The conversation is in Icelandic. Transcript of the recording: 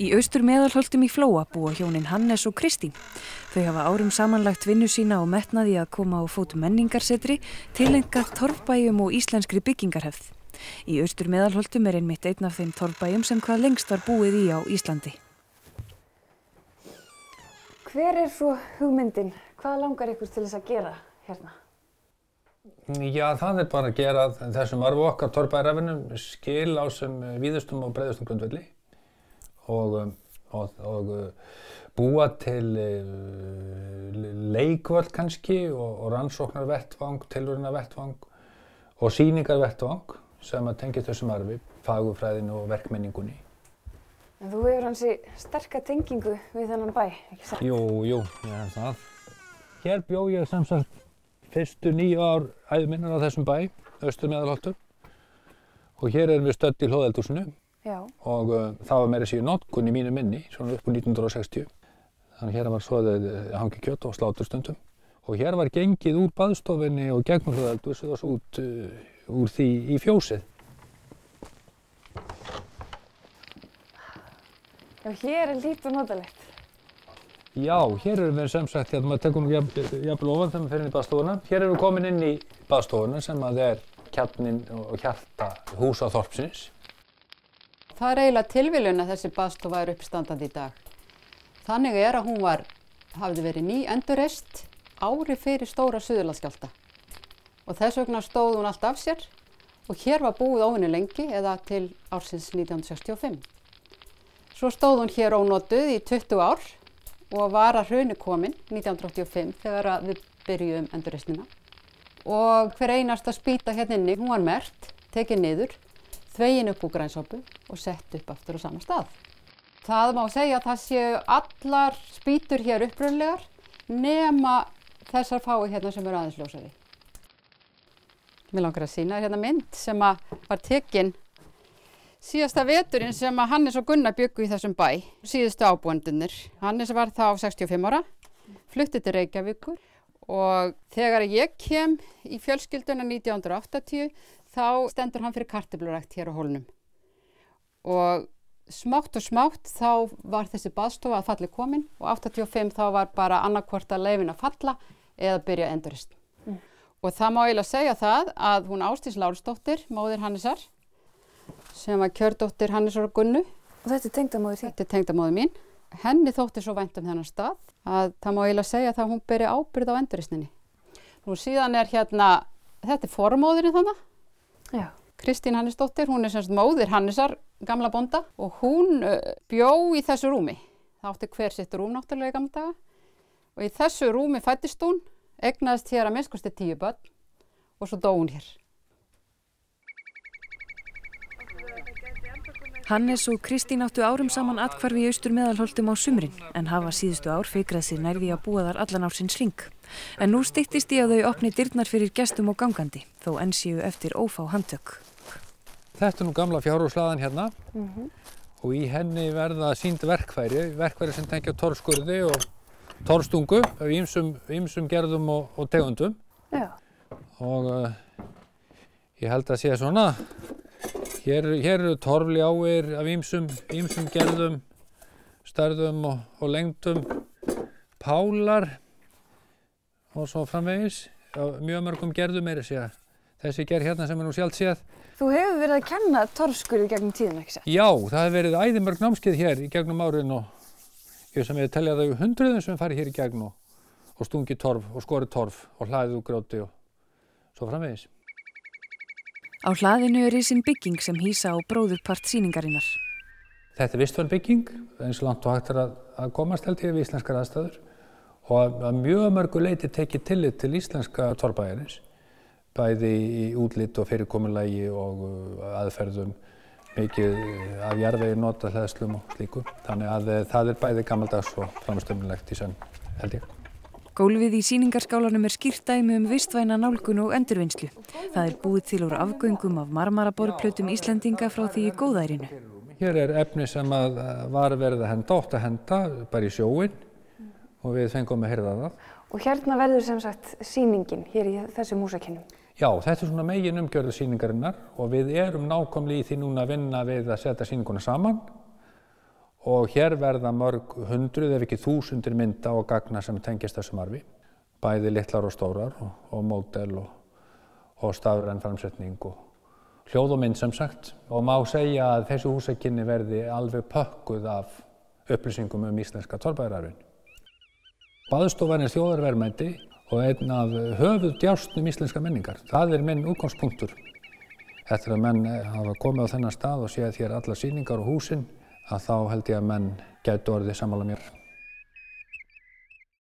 Í austur meðalholtum í Flóa búa hjónin Hannes og Kristín. Þau hafa árum samanlagt vinnu sína og metnaði að koma á fótu menningarsetri, tilengað torfbæjum og íslenskri byggingarhefð. Í austur meðalholtum er einmitt einn af þeim torfbæjum sem hvað lengst var búið í á Íslandi. Hver er svo hugmyndin? Hvað langar ykkur til þess að gera hérna? Já, það er bara að gera þessum arfu okkar torfbæjarafinum skil á sem víðustum og breyðustum grundvelli og, um, og, og uh, búa til uh, leikvöld kannski og, og rannsóknarvettvang, tilvörunarvettvang og síningarvettvang sem að tengja þessum arfi, fagufræðinu og verkmenningunni. En þú hefur hansi sterka tengingu við þennan bæ, ekki satt? Jú, jú, ég hef það. Hér bjó ég sem sagt fyrstu nýju ár æðminnar á þessum bæ, austur meðalholtu og hér erum við stödd í hlóðeldúsinu Já. og uh, það var meira síðan notkun í mínu minni, svona upp úr 1960. Þannig hér var svoðið hangi kjött og sláturstundum. Og hér var gengið úr baðstofinni og gegnum hlöðaldus og svo út uh, úr því í fjósið. Já, hér er lítið notalegt. Já, hér erum við sem sagt, hérna maður tekur nú jafnvel ofan þegar maður fyrir inn í baðstofuna. Hér erum við komin inn í baðstofuna sem að er kjarnin og hjarta húsa þorpsins. Það er eiginlega tilviljun að þessi baðstofa er uppstandandi í dag. Þannig er að hún var, hafði verið ný endurreist ári fyrir stóra suðurlandskjálta. Og þess vegna stóð hún allt af sér og hér var búið óvinni lengi eða til ársins 1965. Svo stóð hún hér ónotuð í 20 ár og var að hruni komin 1985 þegar við byrjuðum endurreistina. Og hver einasta spýta hérna inni, hún var mert, tekið niður, þvegin upp úr grænsópu og sett upp aftur á sama stað. Það má segja að það séu allar spýtur hér uppröðlegar nema þessar fái hérna sem eru aðeins ljósari. Mér langar að sína hérna mynd sem var tekinn síðasta veturinn sem að Hannes og Gunnar byggu í þessum bæ, síðustu ábúendunir. Hannes var þá 65 ára, fluttið til Reykjavíkur og þegar ég kem í fjölskylduna 1980 þá stendur hann fyrir kartiblurækt hér á hólnum. Og smátt og smátt þá var þessi baðstofa að falli komin og 85 þá var bara annarkvort að leifin að falla eða byrja endurist. Mm. Og það má eiginlega segja það að hún Ástís Lárisdóttir, móðir Hannesar, sem var kjördóttir Hannesar og Gunnu. Og þetta er tengdamóður því? Þetta er tengdamóður mín. Henni þótti svo vænt um þennan stað að það má eiginlega segja það að hún byrja ábyrð á enduristinni. Nú síðan er hérna, þetta er formóðurinn þannig. Já. Kristín Hannesdóttir, hún er semst móðir Hannesar, gamla bonda og hún bjó í þessu rúmi. Það átti hver sitt rúm náttúrulega í gamla daga og í þessu rúmi fættist hún, egnaðist hér að minnskosti tíu börn og svo dó hún hér. Hannes og Kristín áttu árum saman atkvarfi í austur meðalholtum á sumrin en hafa síðustu ár feikrað sér nærði að búa þar allan ársins ring. En nú styttist í að þau opni dyrnar fyrir gestum og gangandi þó enn séu eftir ófá handtök. Þetta er nú gamla fjárhúslaðan hérna Mm -hmm. og í henni verða sínd verkfæri, verkfæri sem tengja torfskurði og torfstungu af ýmsum, ýmsum gerðum og, og tegundum. Já. Og uh, ég held að sé svona, hér, hér eru torfljáir af ýmsum, ýmsum gerðum, stærðum og, og lengdum, pálar og svo framvegis, mjög mörgum gerðum er þessi, þessi gerð hérna sem er nú sjálft séð. Þú hefur verið að kenna torfskurði gegnum tíðin, ekki sér? Já, það hefur verið æðimörg námskeið hér í gegnum árin og ég sem ég telja þau hundruðum sem fari hér í gegn og, og stungi torf og skori torf og hlaðið úr gróti og svo framvegis. Á hlaðinu er ísinn bygging sem hýsa á bróðurpart síningarinnar. Þetta er vistvæn bygging, eins og langt og hægt er að, að komast held ég við íslenskar aðstæður og að, að mjög mörgu leiti tekið tillit til íslenska torfbæjarins bæði í útlitt og fyrirkomulægi og uh, aðferðum mikið af jarðvegi nota hlæðslum og slíku. Þannig að uh, það er bæði gammaldags og framstömmulegt í senn, held ég. Gólfið í síningarskálanum er skýrt dæmi um vistvæna nálgun og endurvinnslu. Það er búið til úr afgöngum af marmaraborplötum Íslendinga frá því í góðærinu. Hér er efni sem að var verið að henda, ótt að henda, bara í sjóin og við fengum að heyrða það. Og hérna verður sem sagt síningin hér í þessum húsakinnum. Já, þetta er svona megin umgjörðu síningarinnar og við erum nákvæmlega í því núna að vinna við að setja síninguna saman og hér verða mörg hundruð ef ekki þúsundir mynda og gagna sem tengist þessum arfi. Bæði litlar og stórar og, og módel og, og stafræn framsetning og hljóð og mynd sem sagt. Og má segja að þessu húsakinni verði alveg pökkuð af upplýsingum um íslenska torfbæðararfin. Baðstofan er þjóðarverðmætti og einn af höfuð djásnum íslenska menningar. Það er minn útgangspunktur. Eftir að menn hafa komið á þennan stað og séð hér alla síningar og húsin að þá held ég að menn gætu orðið sammála mér.